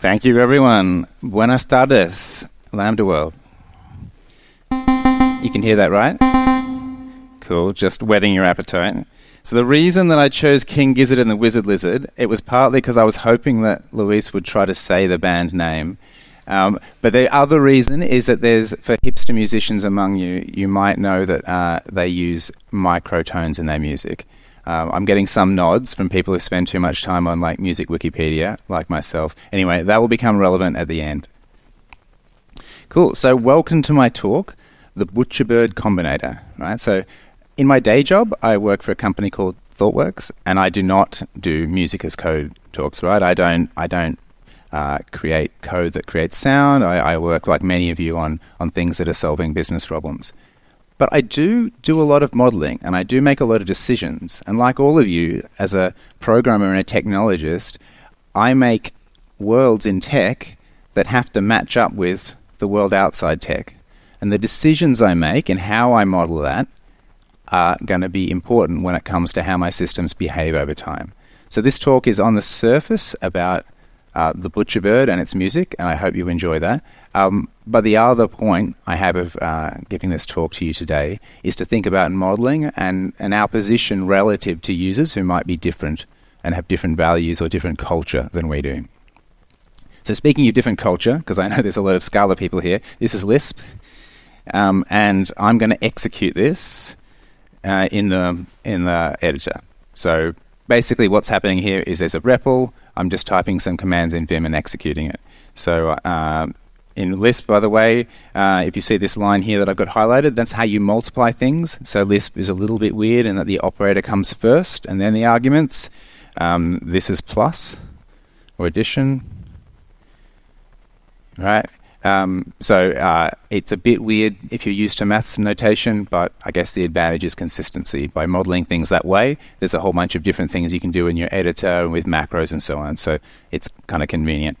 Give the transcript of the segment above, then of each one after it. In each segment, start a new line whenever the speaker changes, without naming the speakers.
Thank you, everyone. Buenas tardes, Lambda World. You can hear that, right? Cool, just whetting your appetite. So, the reason that I chose King Gizzard and the Wizard Lizard, it was partly because I was hoping that Luis would try to say the band name. Um, but the other reason is that there's, for hipster musicians among you, you might know that uh, they use microtones in their music. Um, I'm getting some nods from people who spend too much time on like music Wikipedia, like myself. Anyway, that will become relevant at the end. Cool. So, welcome to my talk, the Butcherbird Combinator. Right. So, in my day job, I work for a company called ThoughtWorks, and I do not do music as code talks. Right. I don't. I don't uh, create code that creates sound. I, I work like many of you on on things that are solving business problems. But I do do a lot of modeling and I do make a lot of decisions. And like all of you, as a programmer and a technologist, I make worlds in tech that have to match up with the world outside tech. And the decisions I make and how I model that are going to be important when it comes to how my systems behave over time. So this talk is on the surface about uh, the Butcher Bird and its music, and I hope you enjoy that. Um, but the other point I have of uh, giving this talk to you today is to think about modeling and, and our position relative to users who might be different and have different values or different culture than we do. So, speaking of different culture, because I know there's a lot of Scala people here, this is Lisp, um, and I'm going to execute this uh, in the in the editor. So basically, what's happening here is there's a REPL. I'm just typing some commands in Vim and executing it. So uh, in Lisp, by the way, uh, if you see this line here that I've got highlighted, that's how you multiply things. So Lisp is a little bit weird in that the operator comes first and then the arguments. Um, this is plus or addition, right? Um, so uh, it's a bit weird if you're used to maths notation, but I guess the advantage is consistency. By modeling things that way, there's a whole bunch of different things you can do in your editor and with macros and so on. So it's kind of convenient.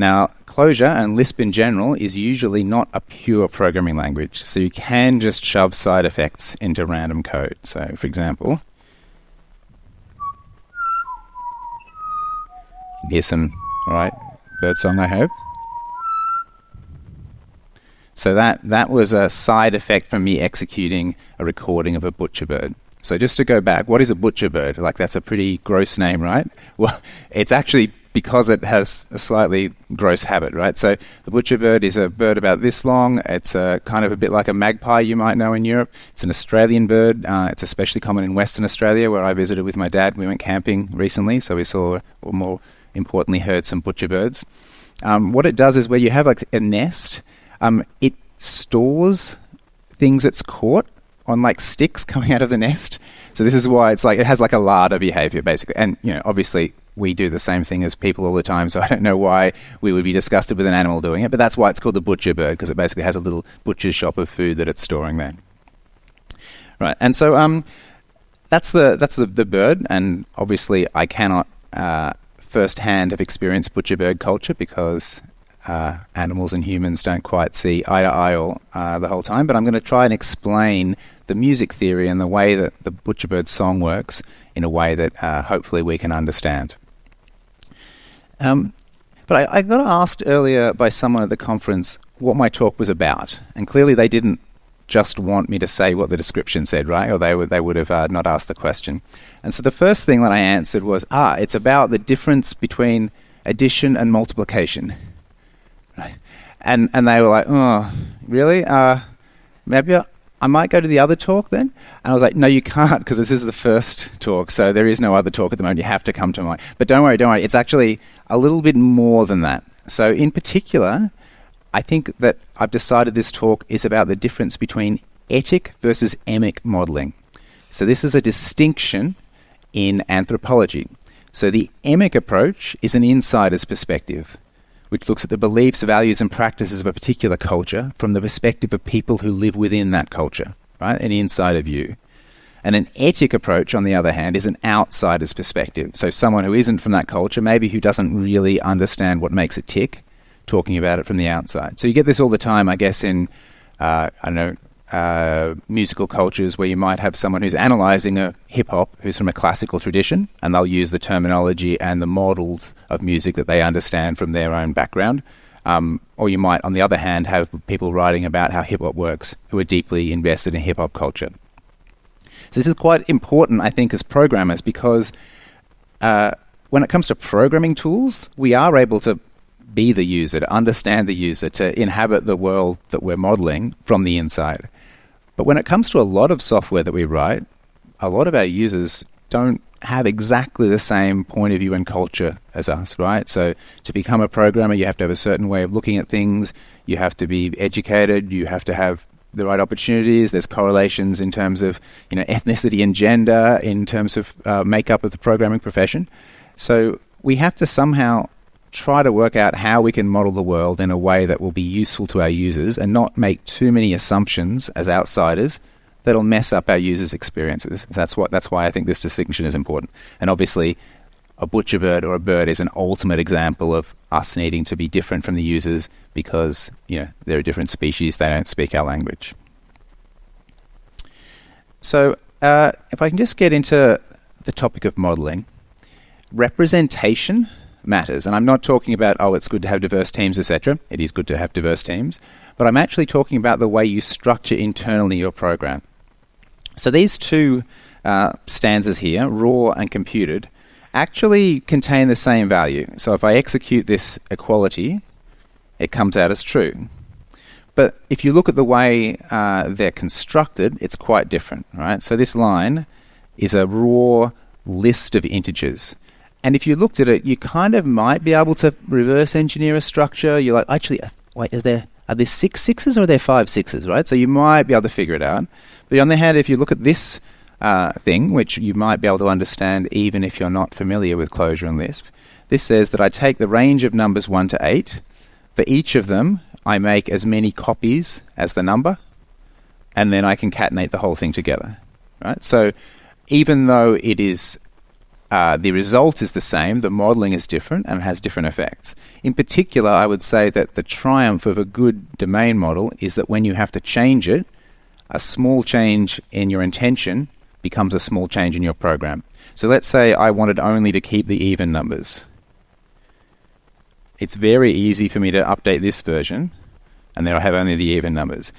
Now, Clojure and Lisp in general is usually not a pure programming language, so you can just shove side effects into random code. So, for example, here's some, all right, birdsong, I hope. So that, that was a side effect from me executing a recording of a butcher bird. So just to go back, what is a butcher bird? Like that's a pretty gross name, right? Well, it's actually because it has a slightly gross habit, right? So the butcher bird is a bird about this long. It's a, kind of a bit like a magpie you might know in Europe. It's an Australian bird. Uh, it's especially common in Western Australia, where I visited with my dad. We went camping recently, so we saw, or more importantly, heard some butcher birds. Um, what it does is where you have like a nest um, it stores things it's caught on like sticks coming out of the nest. So this is why it's like it has like a larder behavior basically. And you know, obviously we do the same thing as people all the time, so I don't know why we would be disgusted with an animal doing it, but that's why it's called the butcher bird because it basically has a little butcher's shop of food that it's storing there. Right. And so um that's the that's the, the bird and obviously I cannot uh, firsthand have experienced butcher bird culture because uh, animals and humans don't quite see eye to eye all, uh, the whole time, but I'm going to try and explain the music theory and the way that the butcher bird song works in a way that uh, hopefully we can understand. Um, but I, I got asked earlier by someone at the conference what my talk was about, and clearly they didn't just want me to say what the description said, right? Or they would they would have uh, not asked the question. And so the first thing that I answered was, ah, it's about the difference between addition and multiplication. Right? And and they were like, oh, really? Uh, maybe I, might go to the other talk then. And I was like, no, you can't because this is the first talk, so there is no other talk at the moment. You have to come to mine. But don't worry, don't worry. It's actually a little bit more than that. So in particular, I think that I've decided this talk is about the difference between etic versus emic modeling. So this is a distinction in anthropology. So the emic approach is an insider's perspective which looks at the beliefs, values, and practices of a particular culture from the perspective of people who live within that culture, right? An insider view. And an etic approach, on the other hand, is an outsider's perspective. So someone who isn't from that culture, maybe who doesn't really understand what makes it tick, talking about it from the outside. So you get this all the time, I guess, in, uh, I don't know, uh, musical cultures where you might have someone who's analyzing a hip hop who's from a classical tradition, and they'll use the terminology and the models of music that they understand from their own background. Um, or you might, on the other hand, have people writing about how hip hop works who are deeply invested in hip hop culture. So this is quite important, I think, as programmers because uh, when it comes to programming tools, we are able to be the user, to understand the user, to inhabit the world that we're modeling from the inside. But when it comes to a lot of software that we write, a lot of our users don't have exactly the same point of view and culture as us, right? So to become a programmer, you have to have a certain way of looking at things. You have to be educated. You have to have the right opportunities. There's correlations in terms of you know ethnicity and gender, in terms of uh, makeup of the programming profession. So we have to somehow try to work out how we can model the world in a way that will be useful to our users and not make too many assumptions as outsiders that'll mess up our users' experiences. That's what that's why I think this distinction is important. And obviously a butcher bird or a bird is an ultimate example of us needing to be different from the users because you know they're a different species, they don't speak our language. So uh, if I can just get into the topic of modeling, representation matters. And I'm not talking about, oh, it's good to have diverse teams, etc. It is good to have diverse teams. But I'm actually talking about the way you structure internally your program. So these two uh, stanzas here, raw and computed, actually contain the same value. So if I execute this equality, it comes out as true. But if you look at the way uh, they're constructed, it's quite different, right? So this line is a raw list of integers. And if you looked at it, you kind of might be able to reverse engineer a structure. You're like, actually, uh, wait, are there are there six sixes or are there five sixes, right? So you might be able to figure it out. But on the other hand, if you look at this uh, thing, which you might be able to understand even if you're not familiar with Clojure and Lisp, this says that I take the range of numbers 1 to 8. For each of them, I make as many copies as the number, and then I concatenate the whole thing together. Right? So even though it is uh, the result is the same, the modeling is different and has different effects. In particular, I would say that the triumph of a good domain model is that when you have to change it, a small change in your intention becomes a small change in your program. So let's say I wanted only to keep the even numbers. It's very easy for me to update this version, and then I have only the even numbers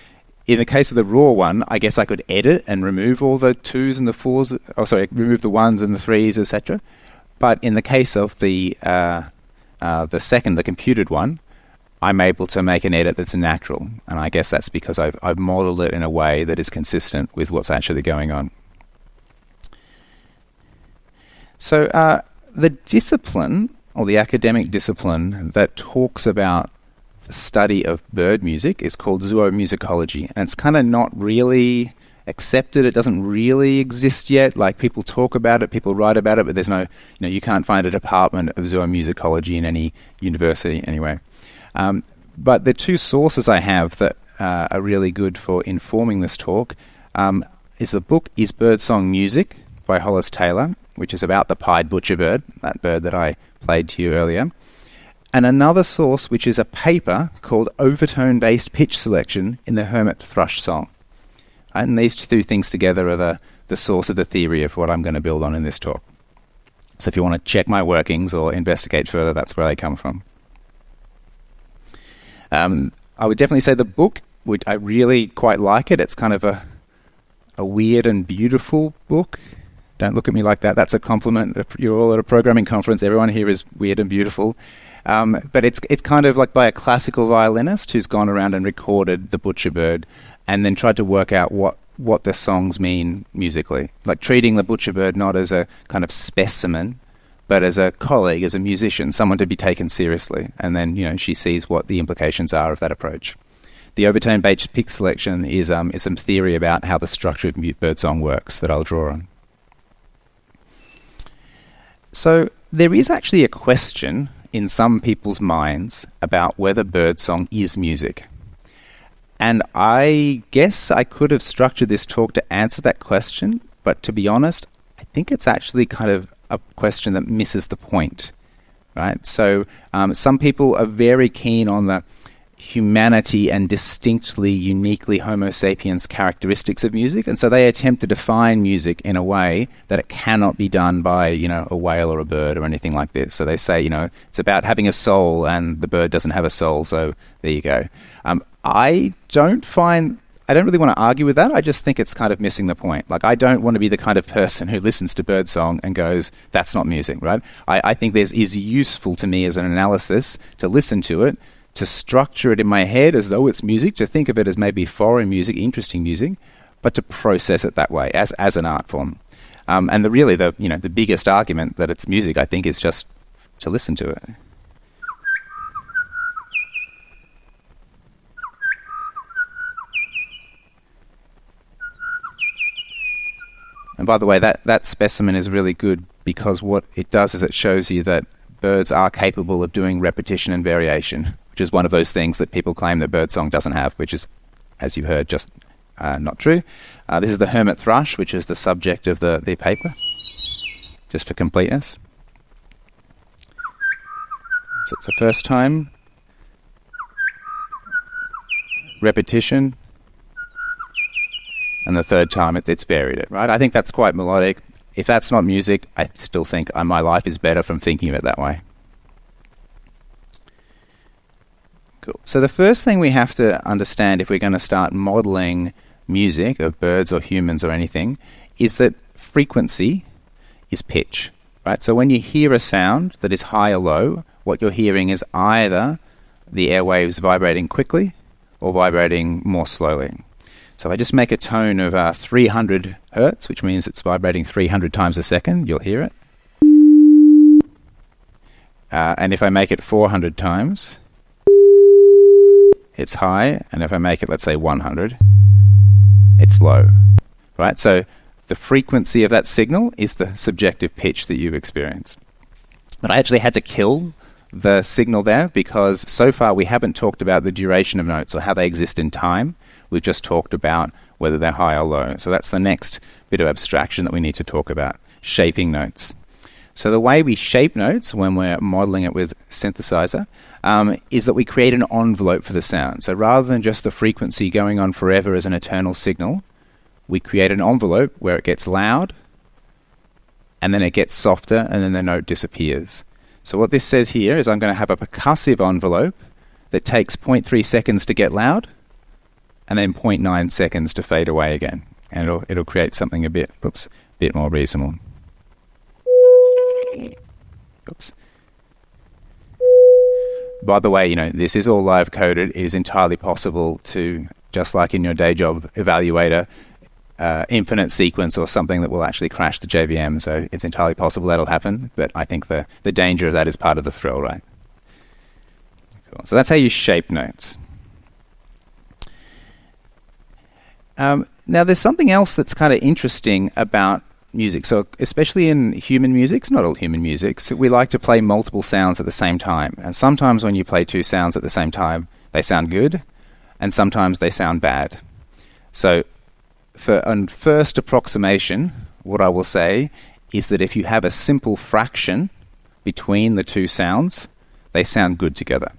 in the case of the raw one, I guess I could edit and remove all the twos and the fours. Oh, sorry, remove the ones and the threes, etc. But in the case of the uh, uh, the second, the computed one, I'm able to make an edit that's natural, and I guess that's because I've I've modeled it in a way that is consistent with what's actually going on. So uh, the discipline or the academic discipline that talks about study of bird music is called zoomusicology, and it's kind of not really accepted. It doesn't really exist yet. Like people talk about it, people write about it, but there's no, you know, you can't find a department of zoomusicology in any university anyway. Um, but the two sources I have that uh, are really good for informing this talk um, is the book Is Birdsong Music by Hollis Taylor, which is about the pied butcher bird, that bird that I played to you earlier and another source which is a paper called Overtone Based Pitch Selection in the Hermit Thrush Song. And these two things together are the, the source of the theory of what I'm going to build on in this talk. So if you want to check my workings or investigate further, that's where they come from. Um, I would definitely say the book, would, I really quite like it. It's kind of a, a weird and beautiful book. Don't look at me like that. That's a compliment. You're all at a programming conference. Everyone here is weird and beautiful. Um, but it's it's kind of like by a classical violinist who's gone around and recorded the Butcher Bird, and then tried to work out what what the songs mean musically. Like treating the Butcher Bird not as a kind of specimen, but as a colleague, as a musician, someone to be taken seriously. And then you know she sees what the implications are of that approach. The overtone based pitch selection is um, is some theory about how the structure of birdsong works that I'll draw on. So there is actually a question in some people's minds about whether birdsong is music. And I guess I could have structured this talk to answer that question, but to be honest, I think it's actually kind of a question that misses the point. Right? So um, some people are very keen on the humanity and distinctly, uniquely Homo sapiens characteristics of music. And so they attempt to define music in a way that it cannot be done by, you know, a whale or a bird or anything like this. So they say, you know, it's about having a soul and the bird doesn't have a soul. So there you go. Um, I don't find I don't really want to argue with that. I just think it's kind of missing the point. Like, I don't want to be the kind of person who listens to birdsong and goes, that's not music, right? I, I think this is useful to me as an analysis to listen to it, to structure it in my head as though it's music, to think of it as maybe foreign music, interesting music, but to process it that way as, as an art form. Um, and the really the you know the biggest argument that it's music, I think, is just to listen to it. And by the way, that, that specimen is really good because what it does is it shows you that birds are capable of doing repetition and variation, which is one of those things that people claim that birdsong doesn't have, which is, as you heard, just uh, not true. Uh, this is the hermit thrush, which is the subject of the, the paper, just for completeness. So it's the first time. Repetition, and the third time it, it's varied it, right? I think that's quite melodic. If that's not music, I still think uh, my life is better from thinking of it that way. So the first thing we have to understand if we're going to start modeling music of birds or humans or anything is that frequency is pitch, right? So when you hear a sound that is high or low, what you're hearing is either the airwaves vibrating quickly or vibrating more slowly. So if I just make a tone of uh, 300 hertz, which means it's vibrating 300 times a second. You'll hear it. Uh, and if I make it 400 times, it's high. And if I make it, let's say, 100, it's low. Right? So the frequency of that signal is the subjective pitch that you experience. But I actually had to kill the signal there because so far we haven't talked about the duration of notes or how they exist in time. We've just talked about whether they're high or low. So that's the next bit of abstraction that we need to talk about shaping notes. So the way we shape notes when we're modeling it with synthesizer um, is that we create an envelope for the sound. So rather than just the frequency going on forever as an eternal signal, we create an envelope where it gets loud and then it gets softer and then the note disappears. So what this says here is I'm going to have a percussive envelope that takes 0.3 seconds to get loud and then 0.9 seconds to fade away again. And it'll, it'll create something a bit, oops, bit more reasonable. Oops. By the way, you know, this is all live coded. It is entirely possible to, just like in your day job evaluator, uh, infinite sequence or something that will actually crash the JVM. So it's entirely possible that'll happen. But I think the, the danger of that is part of the thrill, right? Cool. So that's how you shape notes. Um, now, there's something else that's kind of interesting about music. So, especially in human music, it's not all human music, so we like to play multiple sounds at the same time. And sometimes when you play two sounds at the same time, they sound good, and sometimes they sound bad. So, for a first approximation, what I will say is that if you have a simple fraction between the two sounds, they sound good together.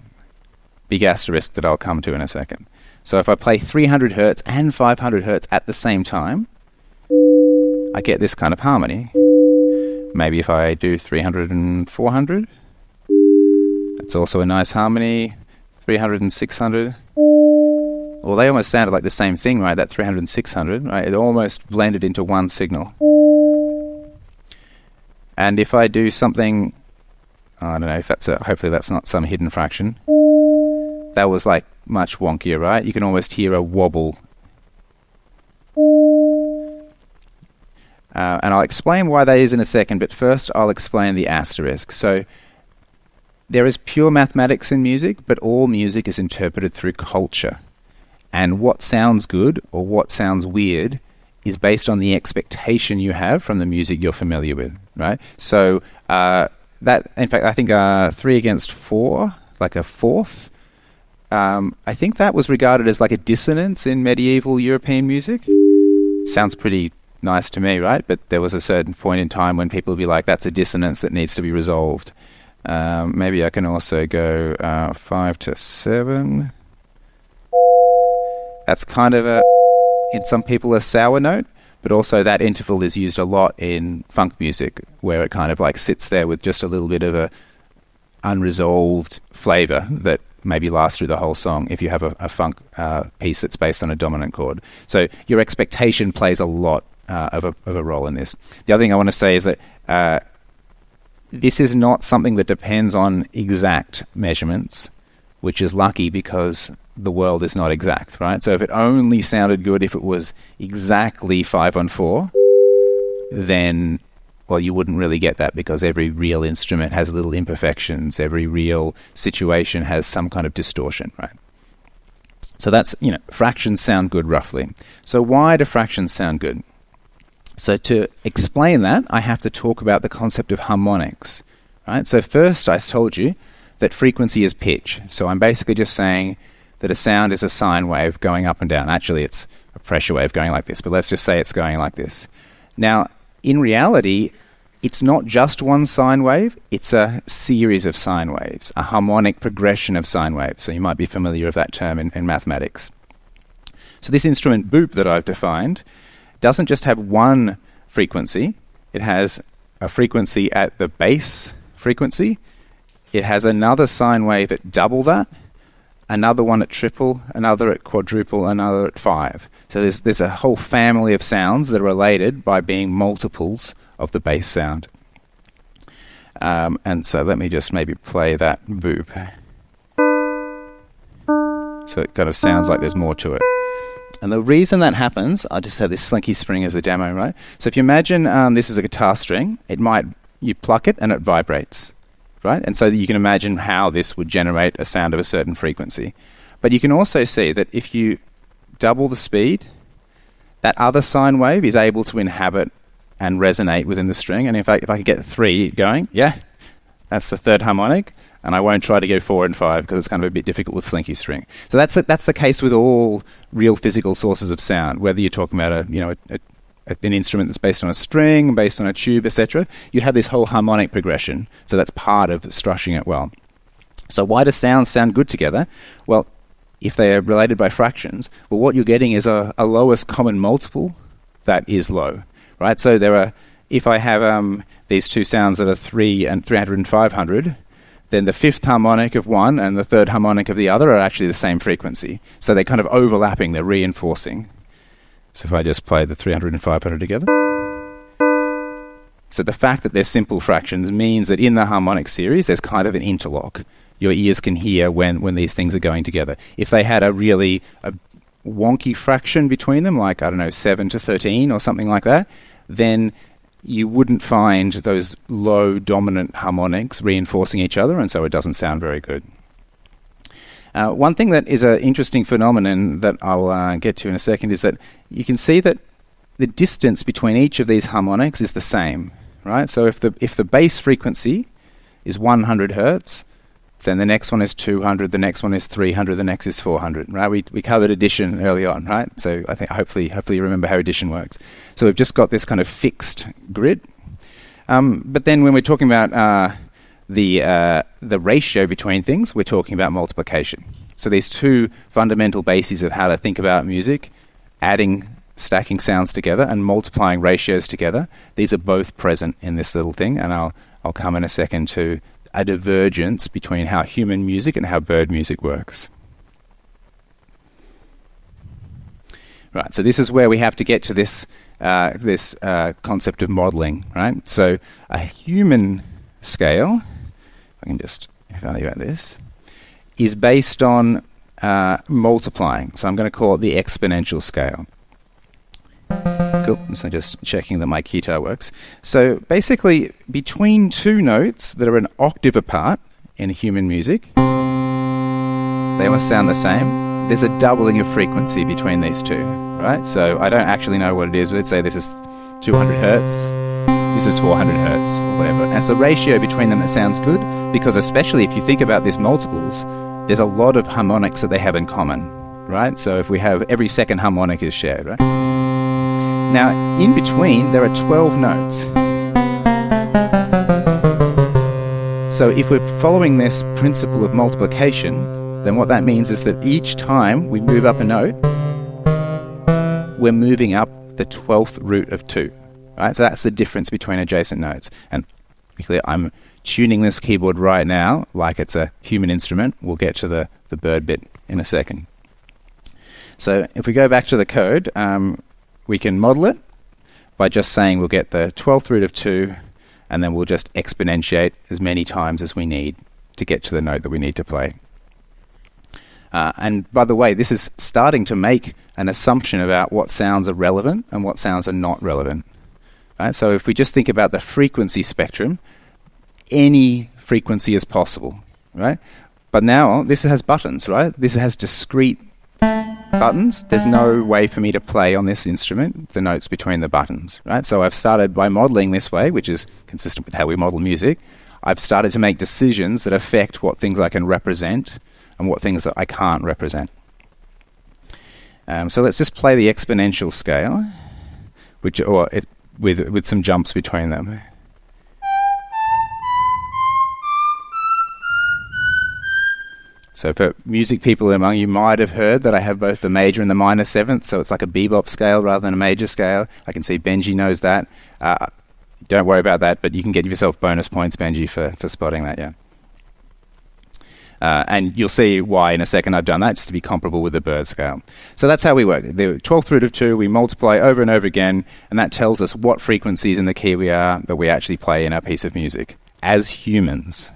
Big asterisk that I'll come to in a second. So if I play 300 hertz and 500 hertz at the same time, I get this kind of harmony. Maybe if I do 300 and 400, that's also a nice harmony. 300 and 600. Well, they almost sounded like the same thing, right? That 300 and 600, right? It almost blended into one signal. And if I do something, I don't know if that's a, hopefully that's not some hidden fraction. That was like much wonkier, right? You can almost hear a wobble. Uh, and I'll explain why that is in a second, but first I'll explain the asterisk. So there is pure mathematics in music, but all music is interpreted through culture. And what sounds good or what sounds weird is based on the expectation you have from the music you're familiar with, right? So uh, that, in fact, I think uh, three against four, like a fourth, um, I think that was regarded as like a dissonance in medieval European music. Sounds pretty nice to me, right? But there was a certain point in time when people would be like, that's a dissonance that needs to be resolved. Um, maybe I can also go uh, five to seven. That's kind of a, in some people, a sour note, but also that interval is used a lot in funk music, where it kind of like sits there with just a little bit of a unresolved flavor that maybe lasts through the whole song if you have a, a funk uh, piece that's based on a dominant chord. So your expectation plays a lot uh, of, a, of a role in this. The other thing I want to say is that uh, this is not something that depends on exact measurements, which is lucky because the world is not exact, right? So if it only sounded good if it was exactly five on four, then well, you wouldn't really get that because every real instrument has little imperfections. Every real situation has some kind of distortion, right? So that's, you know, fractions sound good roughly. So why do fractions sound good? So to explain that, I have to talk about the concept of harmonics, right? So first I told you that frequency is pitch. So I'm basically just saying that a sound is a sine wave going up and down. Actually, it's a pressure wave going like this, but let's just say it's going like this. Now, in reality, it's not just one sine wave, it's a series of sine waves, a harmonic progression of sine waves. So you might be familiar with that term in, in mathematics. So this instrument boop that I've defined doesn't just have one frequency, it has a frequency at the base frequency, it has another sine wave at double that, another one at triple, another at quadruple, another at five. So there's, there's a whole family of sounds that are related by being multiples of the bass sound. Um, and so let me just maybe play that boop. So it kind of sounds like there's more to it. And the reason that happens, I just have this slinky spring as a demo, right? So if you imagine um, this is a guitar string, it might, you pluck it and it vibrates, right? And so you can imagine how this would generate a sound of a certain frequency. But you can also see that if you double the speed, that other sine wave is able to inhabit and resonate within the string. And in fact, if I could get three going, yeah, that's the third harmonic. And I won't try to go four and five because it's kind of a bit difficult with slinky string. So that's a, that's the case with all real physical sources of sound. Whether you're talking about a you know a, a, an instrument that's based on a string, based on a tube, etc., you have this whole harmonic progression. So that's part of structuring it well. So why do sounds sound good together? Well, if they are related by fractions, well, what you're getting is a, a lowest common multiple that is low right? So there are, if I have um, these two sounds that are 3 and 300 and 500, then the fifth harmonic of one and the third harmonic of the other are actually the same frequency. So they're kind of overlapping, they're reinforcing. So if I just play the 300 and 500 together. So the fact that they're simple fractions means that in the harmonic series, there's kind of an interlock. Your ears can hear when, when these things are going together. If they had a really a wonky fraction between them, like, I don't know, 7 to 13 or something like that, then you wouldn't find those low dominant harmonics reinforcing each other, and so it doesn't sound very good. Uh, one thing that is an interesting phenomenon that I'll uh, get to in a second is that you can see that the distance between each of these harmonics is the same, right? So if the if the base frequency is 100 hertz, then the next one is 200, the next one is 300, the next is 400, right? We, we covered addition early on, right? So I think hopefully, hopefully you remember how addition works. So we've just got this kind of fixed grid. Um, but then when we're talking about uh, the, uh, the ratio between things, we're talking about multiplication. So these two fundamental bases of how to think about music, adding stacking sounds together and multiplying ratios together, these are both present in this little thing, and I'll, I'll come in a second to a divergence between how human music and how bird music works. Right, so this is where we have to get to this uh, this uh, concept of modeling, right? So a human scale, I can just evaluate this, is based on uh, multiplying. So I'm going to call it the exponential scale. Cool. Uh, so just checking that my guitar works. So basically, between two notes that are an octave apart in human music, they must sound the same. There's a doubling of frequency between these two, right? So I don't actually know what it is, but let's say this is 200 hertz, this is 400 hertz, or whatever. And it's the ratio between them that sounds good, because especially if you think about these multiples, there's a lot of harmonics that they have in common, right? So if we have every second harmonic is shared, right? Now, in between, there are 12 notes. So if we're following this principle of multiplication, then what that means is that each time we move up a note, we're moving up the 12th root of 2. Right? So that's the difference between adjacent notes. And I'm tuning this keyboard right now like it's a human instrument. We'll get to the, the bird bit in a second. So if we go back to the code, um, we can model it by just saying we'll get the 12th root of 2 and then we'll just exponentiate as many times as we need to get to the note that we need to play. Uh, and by the way, this is starting to make an assumption about what sounds are relevant and what sounds are not relevant. Right? So if we just think about the frequency spectrum, any frequency is possible, right? But now this has buttons, right? This has discrete buttons. There's no way for me to play on this instrument the notes between the buttons, right? So I've started by modeling this way, which is consistent with how we model music. I've started to make decisions that affect what things I can represent and what things that I can't represent. Um, so let's just play the exponential scale, which or it, with with some jumps between them. So for music people among you might have heard that I have both the major and the minor seventh, so it's like a bebop scale rather than a major scale. I can see Benji knows that. Uh, don't worry about that, but you can get yourself bonus points, Benji, for, for spotting that, yeah. Uh, and you'll see why in a second I've done that, just to be comparable with the bird scale. So that's how we work. The 12th root of 2, we multiply over and over again, and that tells us what frequencies in the key we are that we actually play in our piece of music as humans.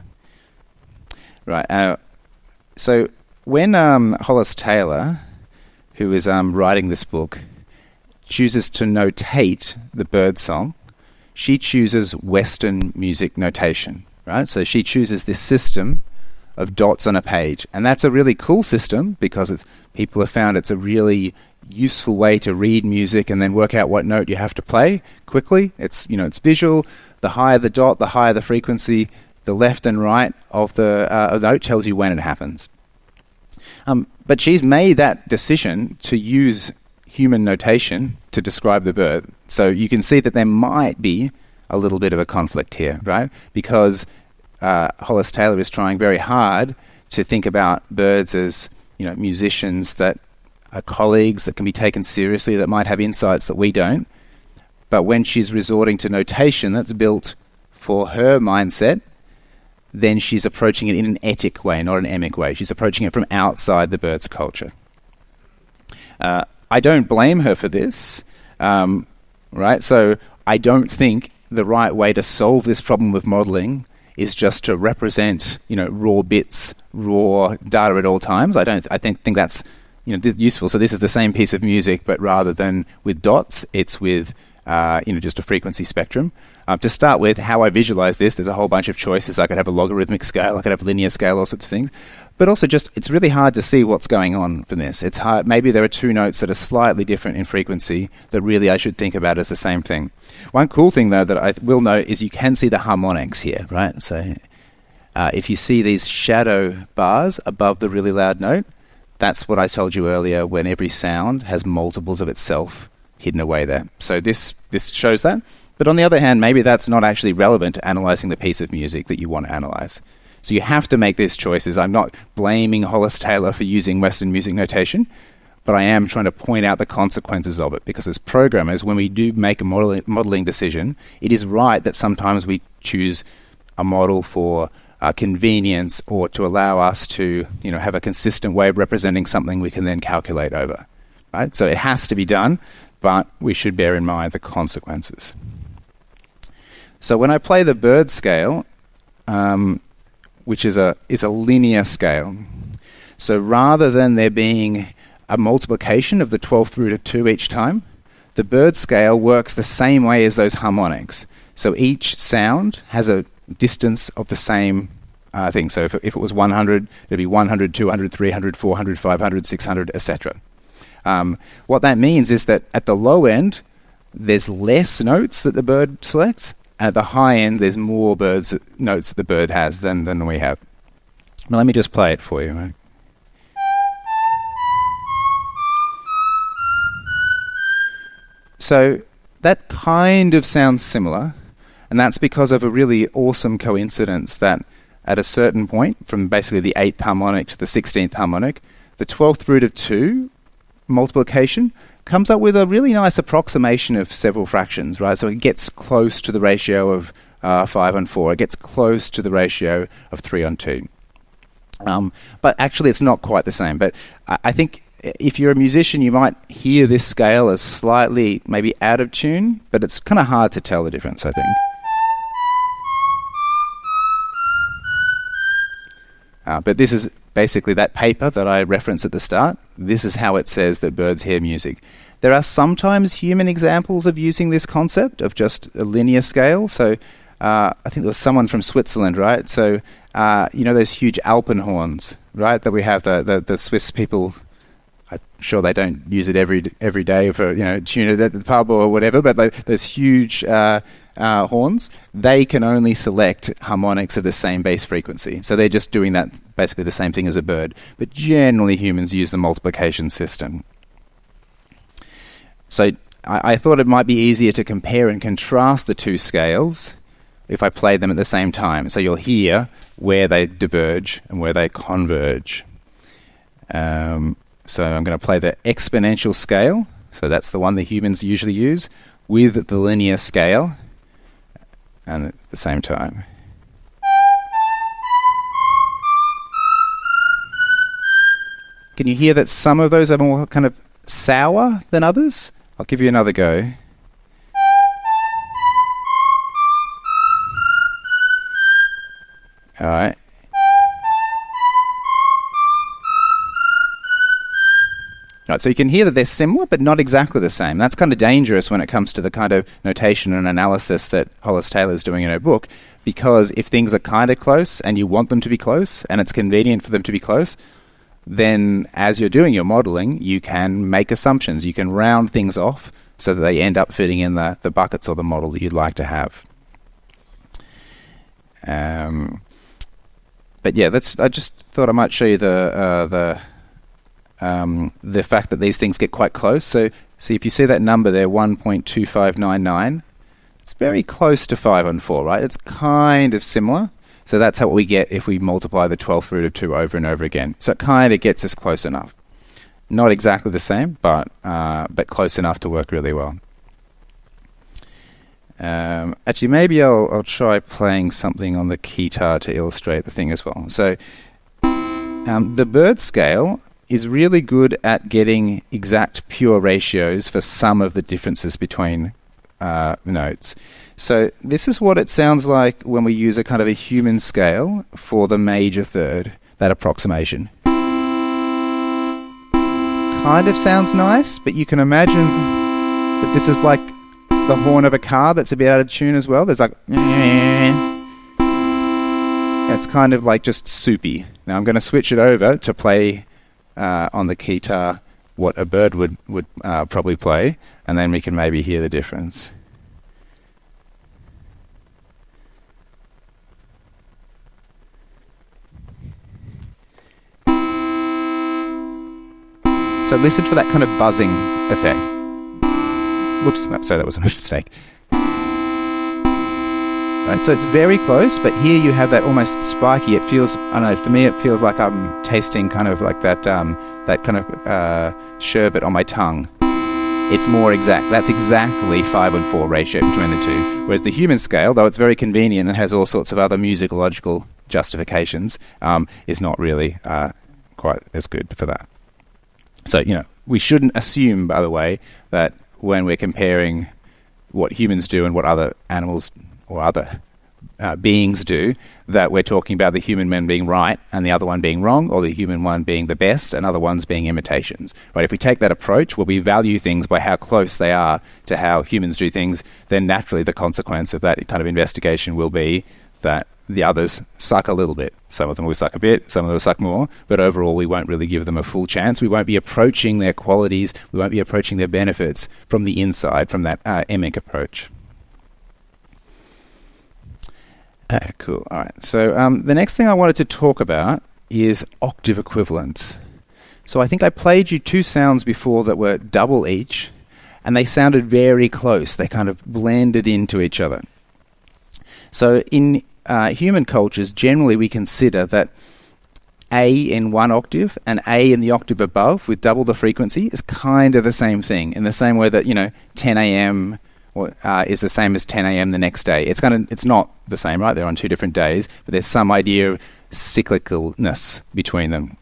Right. Uh, so when um, Hollis Taylor, who is um, writing this book, chooses to notate the bird song, she chooses Western music notation, right? So she chooses this system of dots on a page, and that's a really cool system because people have found it's a really useful way to read music and then work out what note you have to play quickly. It's you know it's visual. The higher the dot, the higher the frequency, the left and right of the uh, note tells you when it happens. Um, but she's made that decision to use human notation to describe the bird. So you can see that there might be a little bit of a conflict here, right? Because uh, Hollis Taylor is trying very hard to think about birds as you know musicians that are colleagues that can be taken seriously that might have insights that we don't. But when she's resorting to notation that's built for her mindset, then she's approaching it in an etic way, not an emic way. She's approaching it from outside the bird's culture. Uh, I don't blame her for this, um, right? So I don't think the right way to solve this problem with modeling is just to represent, you know, raw bits, raw data at all times. I don't. I think think that's you know th- useful. So this is the same piece of music, but rather than with dots, it's with uh, you know, just a frequency spectrum. Um, to start with, how I visualize this, there's a whole bunch of choices. I could have a logarithmic scale, I could have linear scale, all sorts of things. But also, just it's really hard to see what's going on from this. It's hard. Maybe there are two notes that are slightly different in frequency that really I should think about as the same thing. One cool thing though that I will note is you can see the harmonics here, right? So uh, if you see these shadow bars above the really loud note, that's what I told you earlier. When every sound has multiples of itself hidden away there. So this this shows that. But on the other hand, maybe that's not actually relevant to analyzing the piece of music that you want to analyze. So you have to make these choices. I'm not blaming Hollis Taylor for using Western music notation, but I am trying to point out the consequences of it because as programmers, when we do make a modeling, modeling decision, it is right that sometimes we choose a model for uh, convenience or to allow us to you know have a consistent way of representing something we can then calculate over. Right? So it has to be done but we should bear in mind the consequences. So when I play the bird scale, um, which is a is a linear scale, so rather than there being a multiplication of the twelfth root of two each time, the bird scale works the same way as those harmonics. So each sound has a distance of the same uh, thing. So if, if it was 100, it'd be 100, 200, 300, 400, 500, 600, etc. Um, what that means is that at the low end, there's less notes that the bird selects. At the high end, there's more birds notes that the bird has than, than we have. Now, let me just play it for you. So that kind of sounds similar, and that's because of a really awesome coincidence that at a certain point, from basically the eighth harmonic to the sixteenth harmonic, the twelfth root of two multiplication comes up with a really nice approximation of several fractions, right? So it gets close to the ratio of uh, 5 on 4. It gets close to the ratio of 3 on 2. Um, but actually, it's not quite the same. But I, I think if you're a musician, you might hear this scale as slightly maybe out of tune, but it's kind of hard to tell the difference, I think. Uh, but this is basically that paper that I referenced at the start. This is how it says that birds hear music. There are sometimes human examples of using this concept of just a linear scale. So uh, I think there was someone from Switzerland, right? So uh, you know those huge alpenhorns, right? That we have the, the, the Swiss people I'm sure they don't use it every every day for you know tune it at the pub or whatever. But like, those huge uh, uh, horns, they can only select harmonics of the same bass frequency. So they're just doing that basically the same thing as a bird. But generally, humans use the multiplication system. So I, I thought it might be easier to compare and contrast the two scales if I played them at the same time. So you'll hear where they diverge and where they converge. Um, so I'm going to play the exponential scale. So that's the one that humans usually use with the linear scale and at the same time. Can you hear that some of those are more kind of sour than others? I'll give you another go. All right. Right, so you can hear that they're similar, but not exactly the same. That's kind of dangerous when it comes to the kind of notation and analysis that Hollis Taylor is doing in her book, because if things are kind of close and you want them to be close, and it's convenient for them to be close, then as you're doing your modeling, you can make assumptions. You can round things off so that they end up fitting in the, the buckets or the model that you'd like to have. Um, but yeah, that's. I just thought I might show you the uh, the um, the fact that these things get quite close. So, see if you see that number there, 1.2599, it's very close to 5 on 4, right? It's kind of similar. So that's how we get if we multiply the 12th root of 2 over and over again. So it kind of gets us close enough. Not exactly the same, but uh, but close enough to work really well. Um, actually, maybe I'll, I'll try playing something on the keytar to illustrate the thing as well. So um, the bird scale is really good at getting exact pure ratios for some of the differences between uh, notes. So this is what it sounds like when we use a kind of a human scale for the major third, that approximation. Kind of sounds nice, but you can imagine that this is like the horn of a car that's a bit out of tune as well. There's like it's kind of like just soupy. Now I'm going to switch it over to play uh, on the keytar what a bird would would uh, probably play, and then we can maybe hear the difference. So listen for that kind of buzzing effect. Whoops, sorry, that was a mistake. Right, so it's very close, but here you have that almost spiky. It feels, I don't know, for me it feels like I'm tasting kind of like that, um, that kind of uh, sherbet on my tongue. It's more exact. That's exactly 5 and 4 ratio between the two. Whereas the human scale, though it's very convenient and has all sorts of other musicological justifications, um, is not really uh, quite as good for that. So, you know, we shouldn't assume, by the way, that when we're comparing what humans do and what other animals or other uh, beings do that we're talking about the human one being right and the other one being wrong, or the human one being the best and other ones being imitations. Right? If we take that approach where we value things by how close they are to how humans do things, then naturally the consequence of that kind of investigation will be that the others suck a little bit. Some of them will suck a bit, some of them will suck more, but overall we won't really give them a full chance. We won't be approaching their qualities, we won't be approaching their benefits from the inside, from that uh, emic approach. Ah, cool. All right. So um, the next thing I wanted to talk about is octave equivalence. So I think I played you two sounds before that were double each, and they sounded very close. They kind of blended into each other. So in uh, human cultures, generally we consider that A in one octave and A in the octave above with double the frequency is kind of the same thing. In the same way that you know 10 a.m. Uh, is the same as 10 a.m. the next day. It's kind of it's not the same, right? They're on two different days, but there's some idea of cyclicalness between them.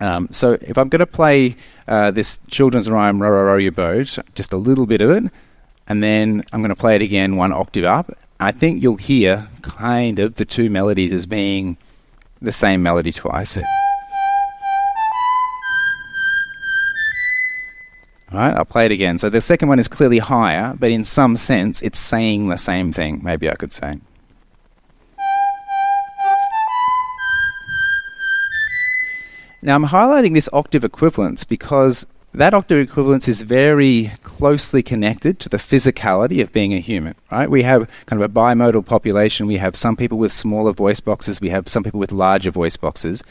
Um, so if I'm going to play uh, this children's rhyme, row, row, row your boat, just a little bit of it, and then I'm going to play it again one octave up, I think you'll hear kind of the two melodies as being the same melody twice. Alright, I'll play it again. So the second one is clearly higher, but in some sense it's saying the same thing, maybe I could say. Now I'm highlighting this octave equivalence because that octave equivalence is very closely connected to the physicality of being a human, right? We have kind of a bimodal population. We have some people with smaller voice boxes. We have some people with larger voice boxes.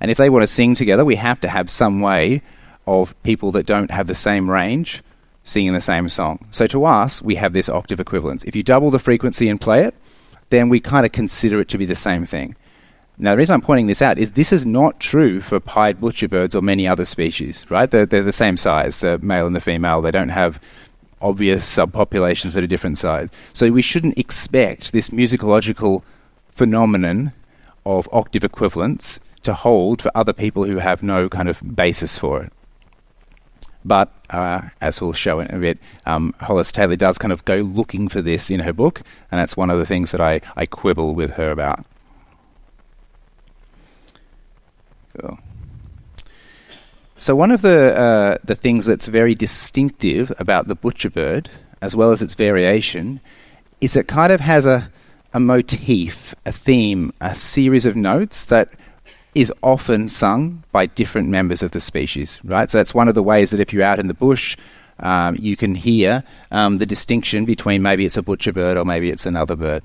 And if they want to sing together, we have to have some way of people that don't have the same range singing the same song. So to us, we have this octave equivalence. If you double the frequency and play it, then we kind of consider it to be the same thing. Now, the reason I'm pointing this out is this is not true for pied butcherbirds or many other species, right? They're, they're the same size, the male and the female. They don't have obvious subpopulations that are different size. So we shouldn't expect this musicological phenomenon of octave equivalence to hold for other people who have no kind of basis for it. But uh, as we'll show in a bit, um, Hollis Taylor does kind of go looking for this in her book, and that's one of the things that I, I quibble with her about. Cool. So one of the uh, the things that's very distinctive about the butcherbird, as well as its variation, is it kind of has a a motif, a theme, a series of notes that is often sung by different members of the species, right? So that's one of the ways that if you're out in the bush, um, you can hear um, the distinction between maybe it's a butcherbird or maybe it's another bird.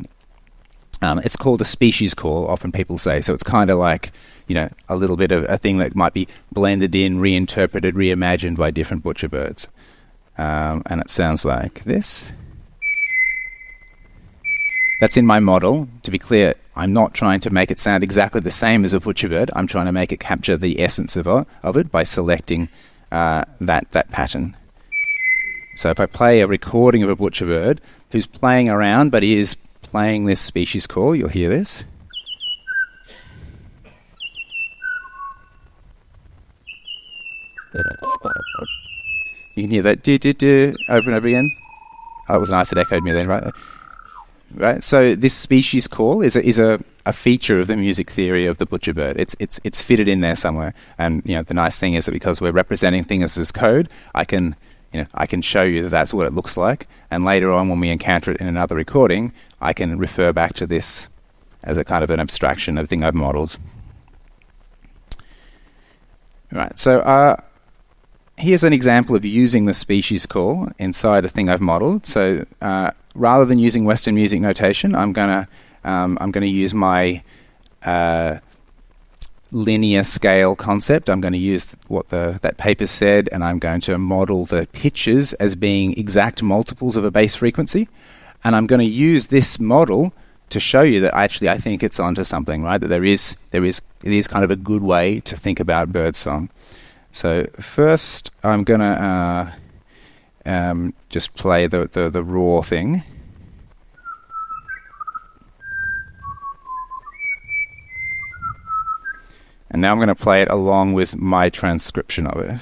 Um, it's called a species call, often people say. So it's kind of like, you know, a little bit of a thing that might be blended in, reinterpreted, reimagined by different butcher birds. Um, and it sounds like this. That's in my model. To be clear, I'm not trying to make it sound exactly the same as a butcherbird. I'm trying to make it capture the essence of, it, of it by selecting uh, that, that pattern. So if I play a recording of a butcherbird who's playing around but he is playing this species call, you'll hear this. You can hear that do do do over and over again. Oh, it was nice. It echoed me then, right? Right. So this species call is a, is a, a feature of the music theory of the butcherbird. It's it's it's fitted in there somewhere. And you know the nice thing is that because we're representing things as code, I can you know, I can show you that that's what it looks like, and later on when we encounter it in another recording, I can refer back to this as a kind of an abstraction of thing I've modeled. Right, so uh, here's an example of using the species call inside a thing I've modeled. So uh, rather than using Western music notation, I'm gonna um, I'm gonna use my uh, linear scale concept. I'm going to use what the, that paper said, and I'm going to model the pitches as being exact multiples of a base frequency. And I'm going to use this model to show you that actually I think it's onto something, right? That there is there is it is kind of a good way to think about birdsong. So first, I'm going to uh, um, just play the, the the raw thing. And now I'm going to play it along with my transcription of it.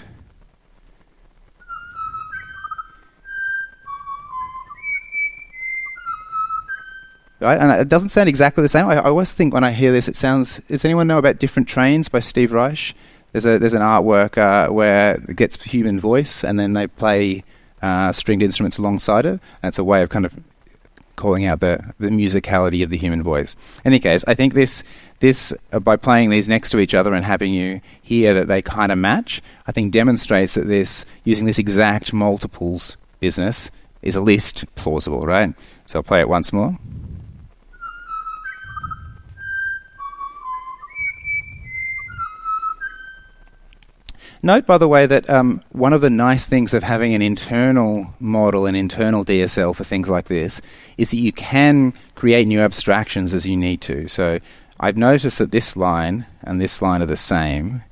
Right? And it doesn't sound exactly the same. I, I, always think when I hear this, it sounds. Does anyone know about Different Trains by Steve Reich? There's a there's an artwork uh, where it gets human voice, and then they play uh, stringed instruments alongside it. And it's a way of kind of calling out the, the musicality of the human voice. In any case, I think this this uh, by playing these next to each other and having you hear that they kind of match, I think demonstrates that this using this exact multiples business is at least plausible, right? So I'll play it once more. Note, by the way, that um, one of the nice things of having an internal model, an internal DSL for things like this, is that you can create new abstractions as you need to. So I've noticed that this line and this line are the same.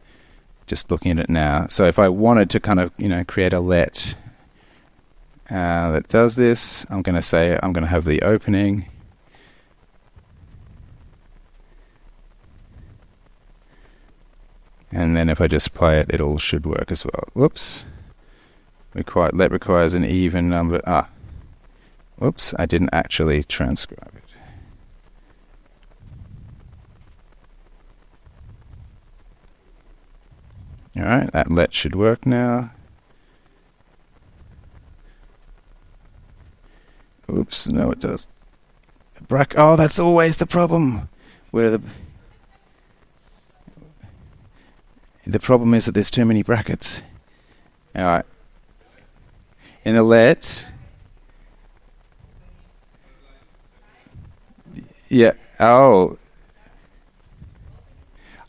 Just looking at it now. So if I wanted to kind of you know create a let uh, that does this, I'm going to say I'm going to have the opening. And then if I just play it, it all should work as well. Whoops. Require, let requires an even number. Ah. Whoops, I didn't actually transcribe it. Alright, that let should work now. Oops, no it does. Brack oh, that's always the problem. Where the the problem is that there's too many brackets. Alright. In the let Yeah. Oh,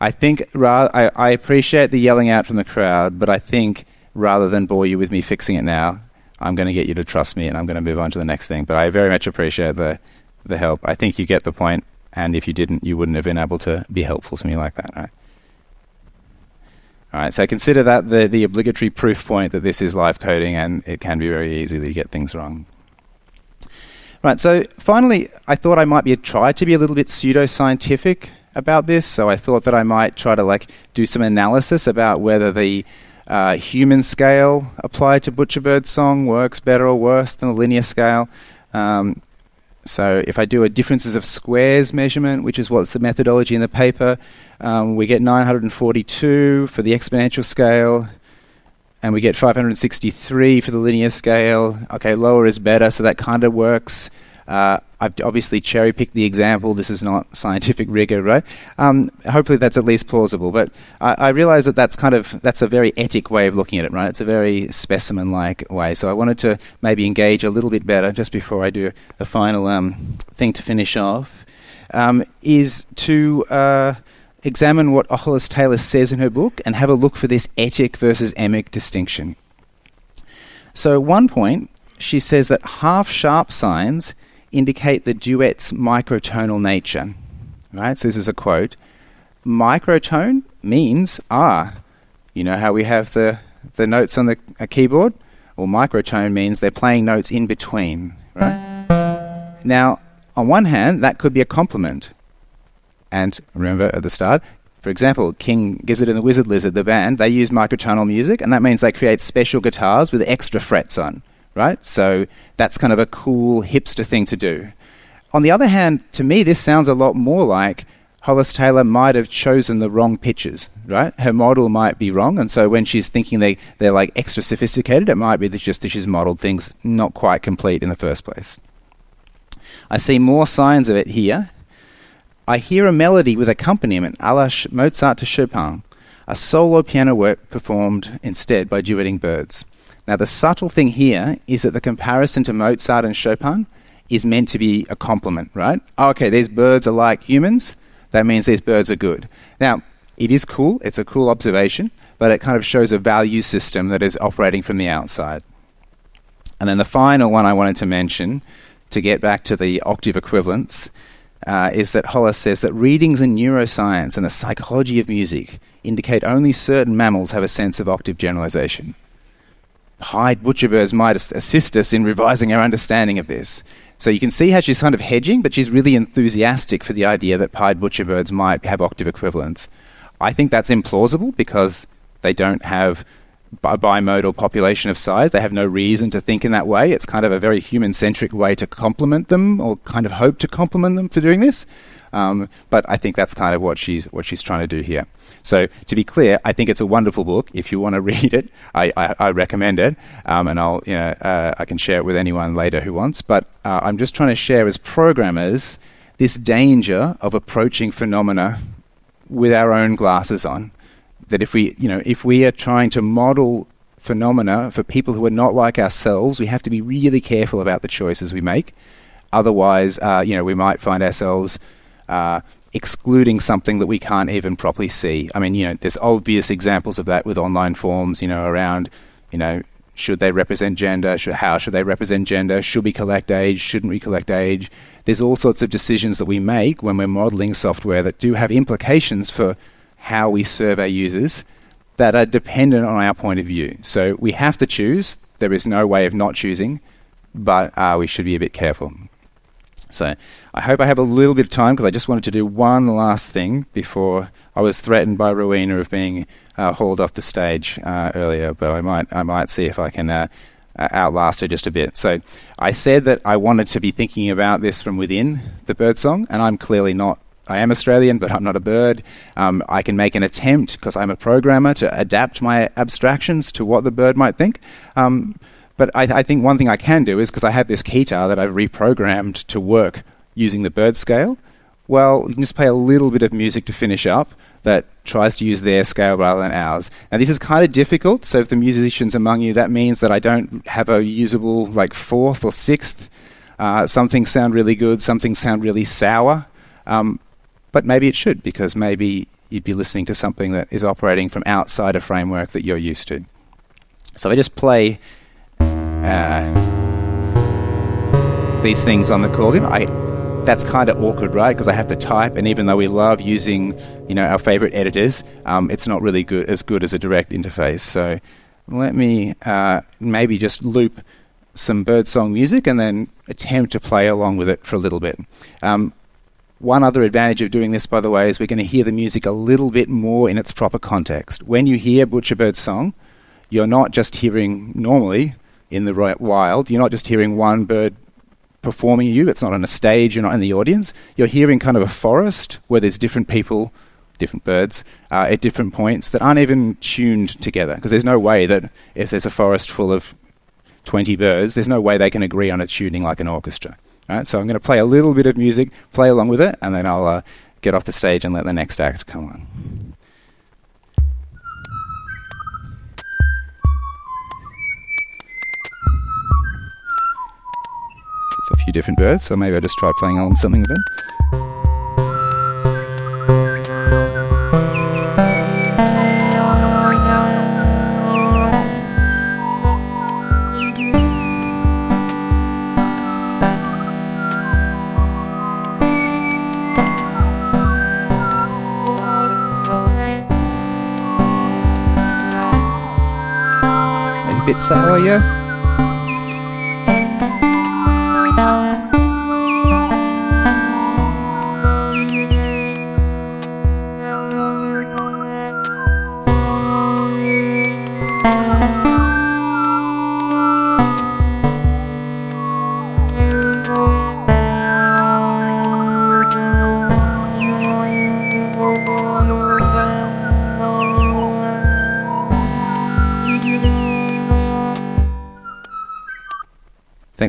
I think ra- I, I appreciate the yelling out from the crowd, but I think rather than bore you with me fixing it now, I'm going to get you to trust me and I'm going to move on to the next thing. But I very much appreciate the, the help. I think you get the point, and if you didn't, you wouldn't have been able to be helpful to me like that, right? All right, so consider that the, the obligatory proof point that this is live coding and it can be very easy to get things wrong. Right, so finally, I thought I might be try to be a little bit pseudo-scientific about this, so I thought that I might try to like do some analysis about whether the uh, human scale applied to Butcherbird song works better or worse than the linear scale. Um, so if I do a differences of squares measurement, which is what's the methodology in the paper, um, we get 942 for the exponential scale, and we get 563 for the linear scale. Okay, lower is better, so that kind of works. Uh, I've obviously cherry picked the example. This is not scientific rigor, right? Um, hopefully, that's at least plausible. But I, I realize that that's kind of that's a very etic way of looking at it, right? It's a very specimen-like way. So I wanted to maybe engage a little bit better just before I do a final um, thing to finish off. Um, is to uh, examine what Hollis Taylor says in her book and have a look for this etic versus emic distinction. So, at one point, she says that half sharp signs indicate the duet's microtonal nature. Right? So this is a quote. Microtone means ah. You know how we have the, the notes on the keyboard? Well, microtone means they're playing notes in between. Right? Now, on one hand, that could be a compliment. And remember at the start, for example, King Gizzard and the Wizard Lizard, the band, they use microtonal music, and that means they create special guitars with extra frets on right? So that's kind of a cool hipster thing to do. On the other hand, to me, this sounds a lot more like Hollis Taylor might have chosen the wrong pitches, right? Her model might be wrong, and so when she's thinking they, they're like extra sophisticated, it might be that just that she's modeled things not quite complete in the first place. I see more signs of it here. I hear a melody with accompaniment a la Mozart to Chopin, a solo piano work performed instead by duetting birds. Now, the subtle thing here is that the comparison to Mozart and Chopin is meant to be a compliment, right? Oh, okay, these birds are like humans. That means these birds are good. Now, it is cool. It's a cool observation, but it kind of shows a value system that is operating from the outside. And then the final one I wanted to mention, to get back to the octave equivalence, uh, is that Hollis says that readings in neuroscience and the psychology of music indicate only certain mammals have a sense of octave generalization pied butcherbirds might assist us in revising our understanding of this. So you can see how she's kind of hedging, but she's really enthusiastic for the idea that pied butcherbirds might have octave equivalence. I think that's implausible because they don't have a bimodal population of size. They have no reason to think in that way. It's kind of a very human centric way to compliment them or kind of hope to compliment them for doing this. Um, but I think that's kind of what she's what she's trying to do here. So to be clear, I think it's a wonderful book. If you want to read it, I, I, I recommend it, um, and I'll you know uh, I can share it with anyone later who wants. But uh, I'm just trying to share as programmers this danger of approaching phenomena with our own glasses on. That if we you know if we are trying to model phenomena for people who are not like ourselves, we have to be really careful about the choices we make. Otherwise, uh, you know, we might find ourselves uh, excluding something that we can't even properly see. I mean, you know, there's obvious examples of that with online forms, you know, around, you know, Should they represent gender? Should, how should they represent gender? Should we collect age? Shouldn't we collect age? There's all sorts of decisions that we make when we're modeling software that do have implications for how we serve our users that are dependent on our point of view. So we have to choose. There is no way of not choosing, but uh, we should be a bit careful. So I hope I have a little bit of time because I just wanted to do one last thing before I was threatened by Rowena of being uh, hauled off the stage uh, earlier, but I might I might see if I can uh, uh, outlast her just a bit. So I said that I wanted to be thinking about this from within the birdsong, and I'm clearly not. I am Australian, but I'm not a bird. Um, I can make an attempt because I'm a programmer to adapt my abstractions to what the bird might think. Um, but I, I, think one thing I can do is because I have this keytar that I've reprogrammed to work using the bird scale. Well, you can just play a little bit of music to finish up that tries to use their scale rather than ours. Now, this is kind of difficult. So, if the musicians among you, that means that I don't have a usable like fourth or sixth. Uh, some things sound really good, some things sound really sour. Um, but maybe it should because maybe you'd be listening to something that is operating from outside a framework that you're used to. So I just play uh, these things on the Korgan. I that's kind of awkward, right? Because I have to type, and even though we love using, you know, our favorite editors, um, it's not really good as good as a direct interface. So let me uh, maybe just loop some birdsong music and then attempt to play along with it for a little bit. Um, one other advantage of doing this, by the way, is we're going to hear the music a little bit more in its proper context. When you hear Butcherbird song, you're not just hearing normally in the wild. You're not just hearing one bird performing you. It's not on a stage. You're not in the audience. You're hearing kind of a forest where there's different people, different birds uh, at different points that aren't even tuned together. Because there's no way that if there's a forest full of 20 birds, there's no way they can agree on a tuning like an orchestra. Right? So I'm going to play a little bit of music, play along with it, and then I'll uh, get off the stage and let the next act come on. Few different birds, so maybe I'll just try playing on something of it. bit sour, yeah?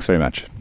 Thanks very much.